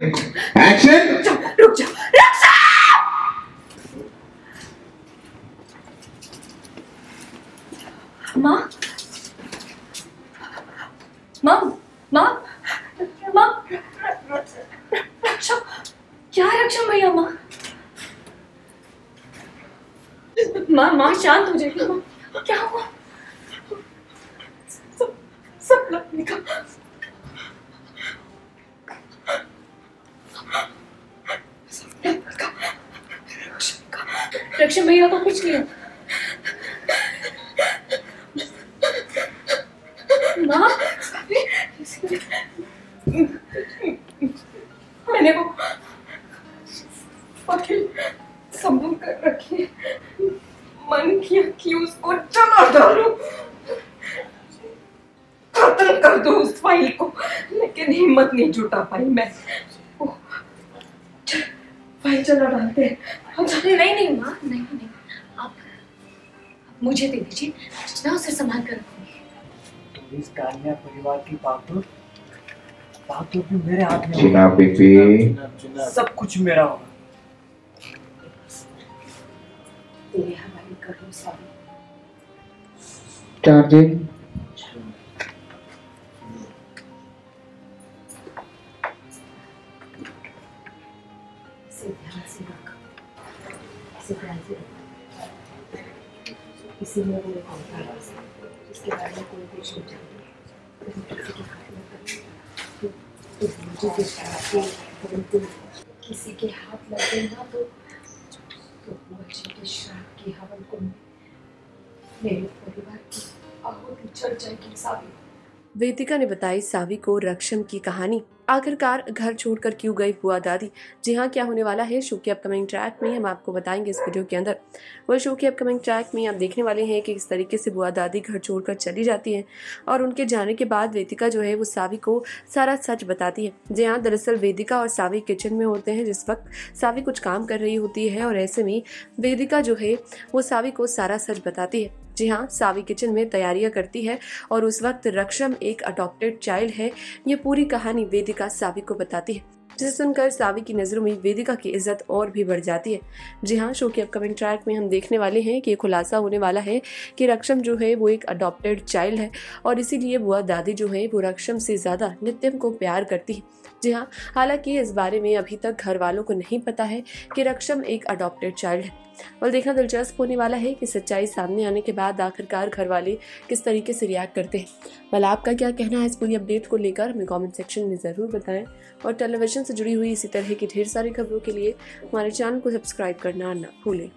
Action रुक जा रुक जा माँ? माँ माँ माँ। रक्षा क्या रक्षा भैया, माँ? माँ माँ, शांत हो जाइए, माँ। क्या हुआ? सब सब लगने का रक्षा भैया को कुछ नहीं माँ? मैंने वो वकील संभल कर रखी। मन किया कि उसको जला डालूं। खत्म कर दो उस फ़ाइल को, लेकिन हिम्मत नहीं जुटा पाई मैं। फ़ाइल चला डालते। हैं नहीं नहीं माँ नहीं नहीं। आप आप मुझे दे दीजिए। मैं उसे संभाल कर रखूँगी। तो इस कान्या परिवार की भी मेरे हाथ में सब कुछ मेरा होगा। तेरे हवाले कर दो सारी चार्जिंग इसे इसे ध्यान से रख इसी में वो है इसके बारे में कोई भी नहीं तो मुझे परंतु किसी के हाथ लग ना तो तो बच्चे के श्राप की हवन को मेरे परिवार की आहुति चढ़ जाएगी साबित वेदिका ने बताई सावी को रक्षम की कहानी। आखिरकार घर छोड़कर क्यों गई बुआ दादी? जी हाँ क्या होने वाला है? शो के अपकमिंग ट्रैक में हम आपको बताएँगे इस वीडियो के अंदर। वह शो के अपकमिंग ट्रैक में आप देखने वाले हैं कि किस तरीके से बुआ दादी घर छोड़कर चली जाती है और उनके जाने के बाद वेदिका जो है, वो सावी को सारा सच बताती है। जी हाँ दरअसल वेदिका और सावी किचन में होते हैं जिस वक्त सावी कुछ काम कर रही होती है और ऐसे में वेदिका जो है, वो सावी को सारा सच बताती है। जी हाँ सावी किचन में तैयारियाँ करती है और उस वक्त रक्षम एक अडॉप्टेड चाइल्ड है। ये पूरी कहानी वेदिका सावी को बताती है, जिसे सुनकर सावी की नज़रों में वेदिका की इज़्ज़त और भी बढ़ जाती है। जी हाँ शो के अपकमिंग ट्रैक में हम देखने वाले हैं कि खुलासा होने वाला है कि रक्षम जो है वो एक अडॉप्टेड चाइल्ड है और इसीलिए बुआ दादी जो है वो रक्षम से ज़्यादा नित्यम को प्यार करती है। जी हाँ हालाँकि इस बारे में अभी तक घर वालों को नहीं पता है कि रक्षम एक अडॉप्टेड चाइल्ड है। और देखना दिलचस्प होने वाला है कि सच्चाई सामने आने के बाद आखिरकार घर वाले किस तरीके से रिएक्ट करते हैं। वाल आपका क्या कहना है इस पूरी अपडेट को लेकर? हमें कॉमेंट सेक्शन में ज़रूर बताएँ। और टेलीविज़न से जुड़ी हुई इसी तरह की ढेर सारी खबरों के लिए हमारे चैनल को सब्सक्राइब करना ना भूलें।